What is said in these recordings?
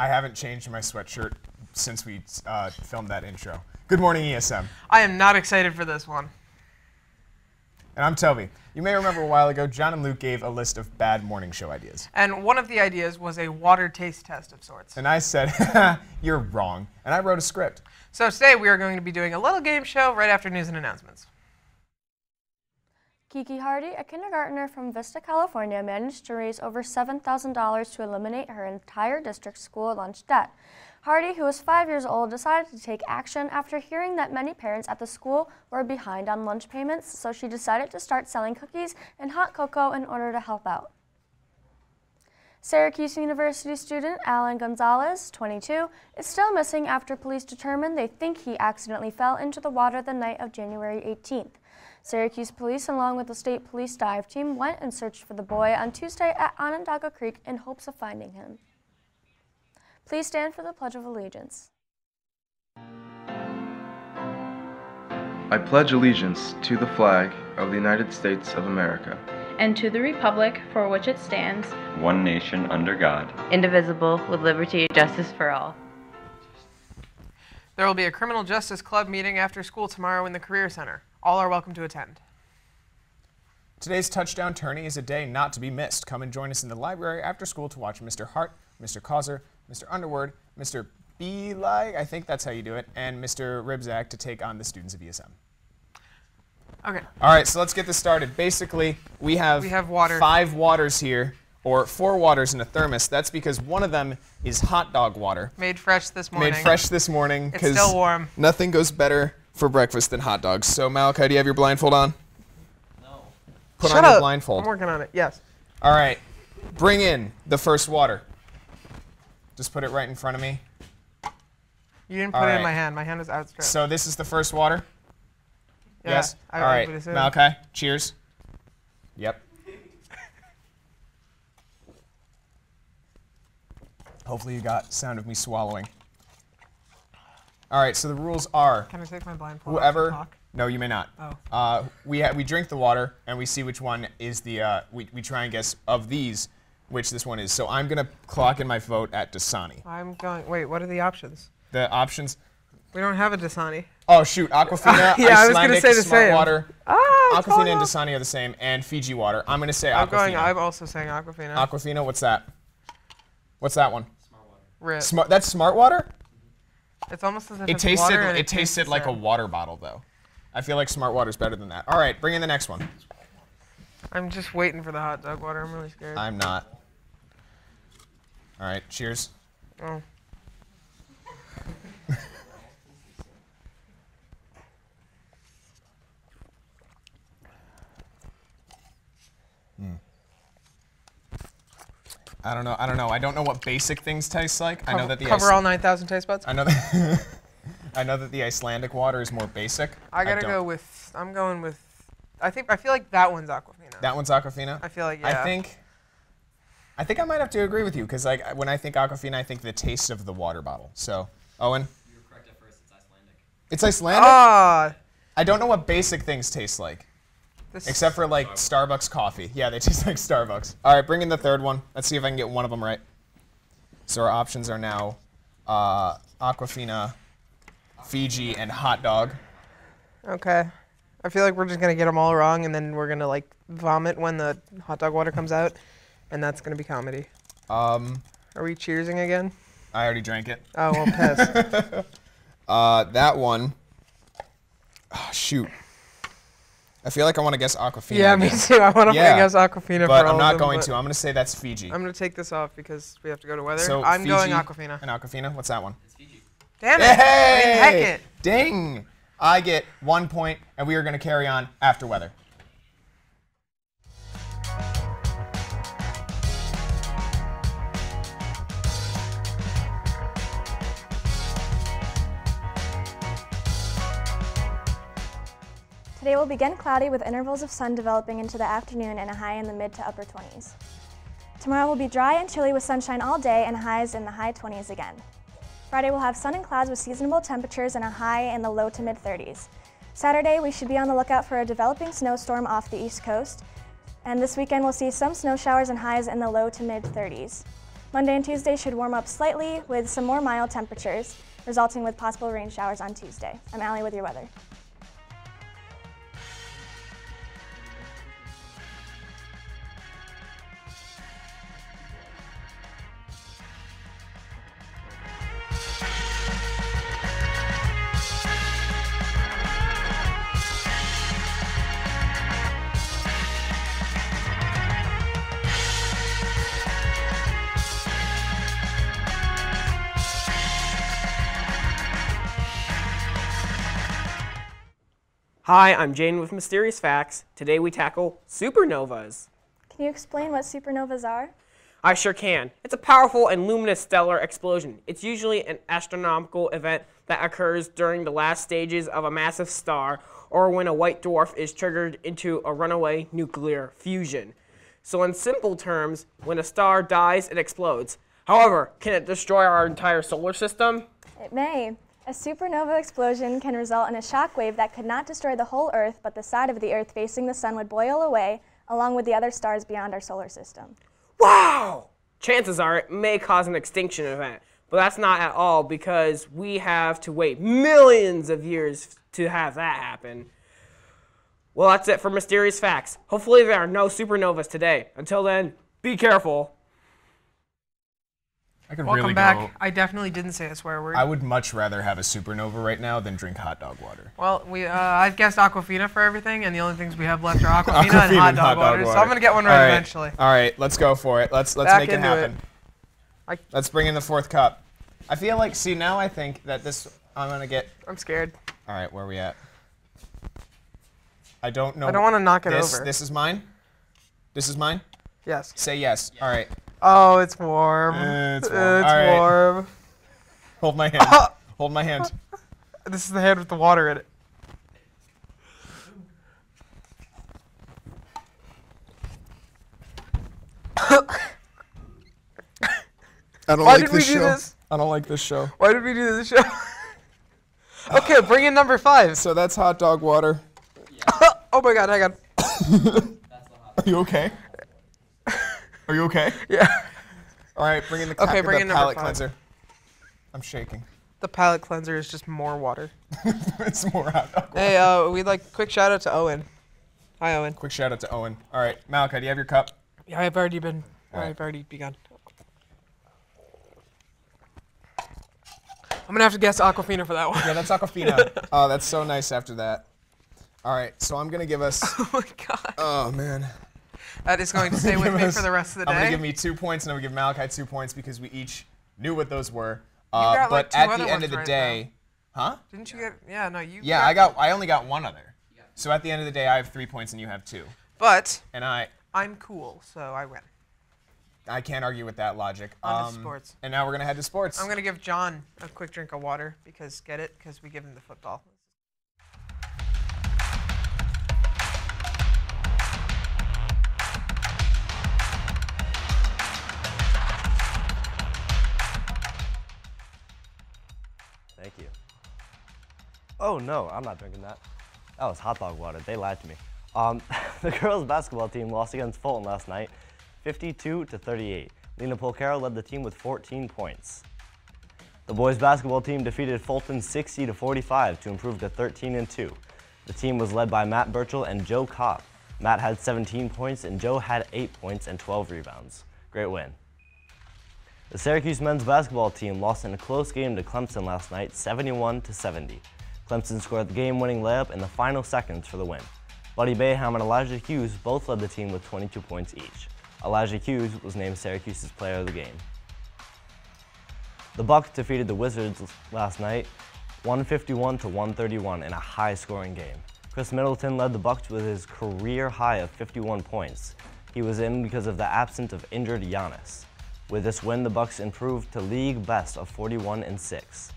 I haven't changed my sweatshirt since we uh, filmed that intro. Good morning, ESM. I am not excited for this one. And I'm Toby. You may remember a while ago, John and Luke gave a list of bad morning show ideas. And one of the ideas was a water taste test of sorts. And I said, you're wrong. And I wrote a script. So today we are going to be doing a little game show right after news and announcements. Kiki Hardy, a kindergartner from Vista, California, managed to raise over $7,000 to eliminate her entire district school lunch debt. Hardy, who was five years old, decided to take action after hearing that many parents at the school were behind on lunch payments, so she decided to start selling cookies and hot cocoa in order to help out. Syracuse University student Alan Gonzalez, 22, is still missing after police determined they think he accidentally fell into the water the night of January 18th. Syracuse police, along with the state police dive team, went and searched for the boy on Tuesday at Onondaga Creek in hopes of finding him. Please stand for the Pledge of Allegiance. I pledge allegiance to the flag of the United States of America and to the republic for which it stands, one nation under God, indivisible, with liberty and justice for all. There will be a criminal justice club meeting after school tomorrow in the Career Center. All are welcome to attend. Today's touchdown tourney is a day not to be missed. Come and join us in the library after school to watch Mr. Hart, Mr. Causer, Mr. Underwood, Mr. Beelag, I think that's how you do it, and Mr. Ribzak to take on the students of ESM. Okay. All right, so let's get this started. Basically, we have, we have water. five waters here, or four waters in a thermos. That's because one of them is hot dog water. Made fresh this morning. Made fresh this morning. It's still warm. Nothing goes better for breakfast than hot dogs. So Malachi, do you have your blindfold on? No. Put Shut on up. your blindfold. I'm working on it. Yes. All right. Bring in the first water. Just put it right in front of me. You didn't put All it right. in my hand. My hand is outstretched. So this is the first water? yeah, yes? I, All right. Malachi, cheers. Yep. Hopefully you got sound of me swallowing. All right, so the rules are Can I take my blindfold whoever no you may not Oh. uh, we, ha- we drink the water and we see which one is the uh, we, we try and guess of these which this one is so i'm going to clock in my vote at dasani I'm going. Wait, what are the options? the options We don't have a Dasani. oh shoot aquafina Yeah, I was gonna say the smart same. water Ah, aquafina and dasani are the same and fiji water i'm going to say I'm aquafina going. I'm also saying Aquafina. aquafina what's that what's that one Smart water. Rip. smart that's smart water It's almost as if it it's tasted water and it tasted like a water bottle though i feel like smart water's better than that all right bring in the next one I'm just waiting for the hot dog water. I'm really scared. i'm not all right cheers oh. I don't know. I don't know. I don't know what basic things taste like. I know that the cover Ice- all 9,000 taste buds. I know that I know that the Icelandic water is more basic. I gotta don't- go with. I'm going with. I think I feel like that one's Aquafina. That one's Aquafina. I feel like yeah. I think. I think I might have to agree with you because like when I think Aquafina, I think the taste of the water bottle. So Owen, You were correct at first, it's Icelandic. it's Icelandic. Ah. I don't know what basic things taste like this- except for like Starbucks coffee. Yeah, they taste like Starbucks. All right, bring in the third one. Let's see if I can get one of them right. So our options are now uh, Aquafina, Fiji, and hot dog. Okay. I feel like we're just gonna get them all wrong, and then we're gonna like vomit when the hot dog water comes out, and that's gonna be comedy. Um, Are we cheersing again? I already drank it. Oh well, piss. Uh, that one. Oh, shoot. I feel like I want to guess Aquafina. yeah, me too. I want to Yeah, guess Aquafina But for I'm not of them, going but to. I'm going to say that's Fiji. I'm gonna take this off because we have to go to weather. So I'm going Fiji Aquafina. And Aquafina. What's that one? It's Fiji. Damn it! I mean, heck Hey! it. Ding! I get one point, and we are going to carry on after weather. Today will begin cloudy with intervals of sun developing into the afternoon and a high in the mid to upper 20s. Tomorrow will be dry and chilly with sunshine all day and highs in the high 20s again. Friday will have sun and clouds with seasonable temperatures and a high in the low to mid 30s. Saturday, we should be on the lookout for a developing snowstorm off the east coast. And this weekend, we'll see some snow showers and highs in the low to mid 30s. Monday and Tuesday should warm up slightly with some more mild temperatures, resulting with possible rain showers on Tuesday. I'm Allie with your weather. Hi, I'm Jane with Mysterious Facts. Today we tackle supernovas. Can you explain what supernovas are? I sure can. It's a powerful and luminous stellar explosion. It's usually an astronomical event that occurs during the last stages of a massive star or when a white dwarf is triggered into a runaway nuclear fusion. So, in simple terms, when a star dies, it explodes. However, can it destroy our entire solar system? It may. A supernova explosion can result in a shock wave that could not destroy the whole Earth, but the side of the Earth facing the sun would boil away, along with the other stars beyond our solar system. Wow! Chances are it may cause an extinction event, but that's not at all because we have to wait millions of years to have that happen. Well, that's it for Mysterious Facts. Hopefully, there are no supernovas today. Until then, be careful. I could Welcome really back. go. I definitely didn't say a swear word. I would much rather have a supernova right now than drink hot dog water. well, we uh, I've guessed Aquafina for everything, and the only things we have left are Aquafina, and Aquafina hot and dog water. So I'm gonna get one right, All right. eventually. All right, let's go for it. Let's let's Back make it it. happen. I- Let's bring in the fourth cup. I feel like see now I think that this I'm gonna get. I'm scared. All right, where are we at? I don't know. I don't want to knock it this. over. This is mine. This is mine. Yes. Say yes. All right. Oh, it's warm. Uh, it's It's warm. Warm. Hold my hand. Hold my hand. This is the hand with the water in it. I don't Why like did we this do show. this? I don't like this show. Why did we do this show? okay, bring in number five. So that's hot dog water. oh my god, hang on. Are you okay? Are you okay? Yeah. All right, bring in the, Okay, bring the in palate cleanser. I'm shaking. The palate cleanser is just more water. it's more hot dog water. Hey, uh, we'd like quick shout out to Owen. Hi, Owen. Quick shout out to Owen. All right, Malachi, do you have your cup? Yeah, I've already been. All right. I've already begun. I'm gonna have to guess Aquafina for that one. Yeah, that's Aquafina. oh, that's so nice after that. All right, so I'm gonna give us. oh my god. Oh man. That is going to stay with me us- for the rest of the day. I'm gonna give me two points, and I'm gonna give Malachi two points because we each knew what those were. You Uh, got, but like, two at other the end of the right, day, huh? Didn't you get? Yeah, no, you. Yeah, I got. I only got one other. Yeah. So at the end of the day, I have three points and you have two. But And I, I'm cool, so I win. I can't argue with that logic. On to Um, sports. And now we're gonna head to sports. I'm gonna give John a quick drink of water because get it? Because we give him the football. Oh no, I'm not drinking that. That was hot dog water. They lied to me. Um, the girls' basketball team lost against Fulton last night, 52 to 38. Lena Polcaro led the team with 14 points. The boys' basketball team defeated Fulton 60 to 45 to improve to 13 and 2. The team was led by Matt Burchell and Joe Kopp. Matt had 17 points and Joe had 8 points and 12 rebounds. Great win. The Syracuse men's basketball team lost in a close game to Clemson last night, 71 to 70. Clemson scored the game-winning layup in the final seconds for the win. Buddy Boeheim and Elijah Hughes both led the team with 22 points each. Elijah Hughes was named Syracuse's player of the game. The Bucks defeated the Wizards last night, 151 to 131 in a high-scoring game. Khris Middleton led the Bucks with his career high of 51 points. He was in because of the absence of injured Giannis. With this win, the Bucks improved to league best of 41 and 6.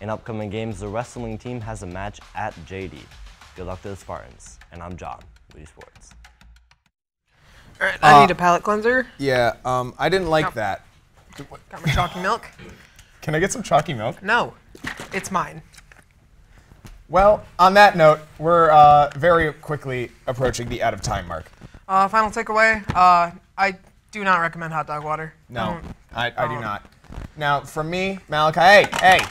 In upcoming games, the wrestling team has a match at JD. Good luck to the Spartans. And I'm John, Lee Sports. All right, I Uh, need a palate cleanser. Yeah, um, I didn't like No. that. Got my chalky milk. Can I get some chalky milk? No, it's mine. Well, on that note, we're uh, very quickly approaching the out of time mark. Uh, final takeaway. Uh, I Do not recommend hot dog water. No, Don't. I, I do don't. not. Now, from me, Malachi, hey, hey,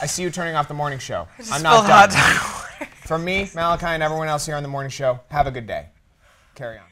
I see you turning off the morning show. just I'm not done. From me, Malachi, and everyone else here on the morning show, have a good day. Carry on.